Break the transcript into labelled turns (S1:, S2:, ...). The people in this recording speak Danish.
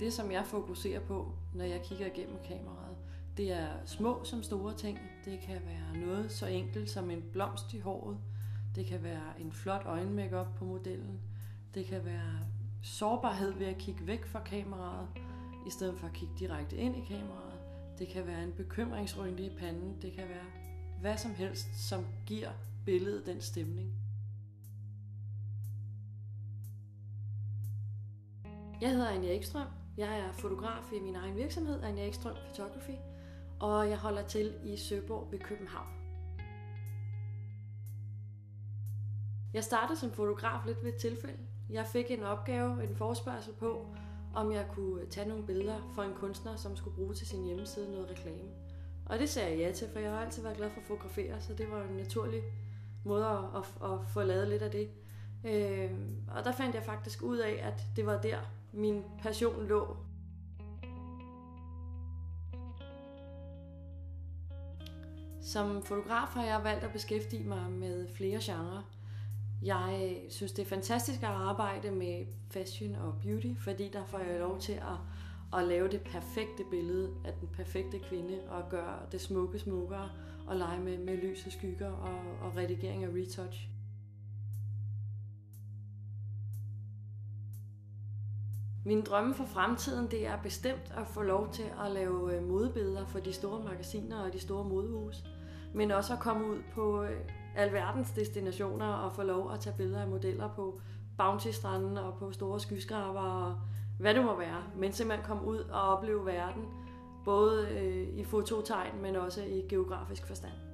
S1: Det, som jeg fokuserer på, når jeg kigger igennem kameraet, det er små som store ting. Det kan være noget så enkelt som en blomst i håret. Det kan være en flot øjenmakeup på modellen. Det kan være sårbarhed ved at kigge væk fra kameraet, i stedet for at kigge direkte ind i kameraet. Det kan være en bekymringsrynke i panden. Det kan være hvad som helst, som giver billedet den stemning. Jeg hedder Anja Ekstrøm. Jeg er fotograf i min egen virksomhed, Anja Ekstrøm Photography, og jeg holder til i Søborg ved København. Jeg startede som fotograf lidt ved et tilfælde. Jeg fik en opgave, en forspørgsel på, om jeg kunne tage nogle billeder for en kunstner, som skulle bruge til sin hjemmeside noget reklame. Og det sagde jeg ja til, for jeg har altid været glad for at fotografere, så det var en naturlig måde at, at, at få lavet lidt af det. Øh, og der fandt jeg faktisk ud af, at det var der, min passion lå. Som fotograf har jeg valgt at beskæftige mig med flere genrer. Jeg øh, synes, det er fantastisk at arbejde med fashion og beauty, fordi der får jeg lov til at, at lave det perfekte billede af den perfekte kvinde og gøre det smukke smukkere og lege med, med lys og skygger og, og redigering og retouch. Min drømme for fremtiden det er bestemt at få lov til at lave øh, modebilleder for de store magasiner og de store modehus, men også at komme ud på øh, alverdens destinationer og få lov at tage billeder af modeller på Bounty-stranden og på store skyskraber og hvad det må være, men simpelthen komme ud og opleve verden, både øh, i fototegn, men også i geografisk forstand.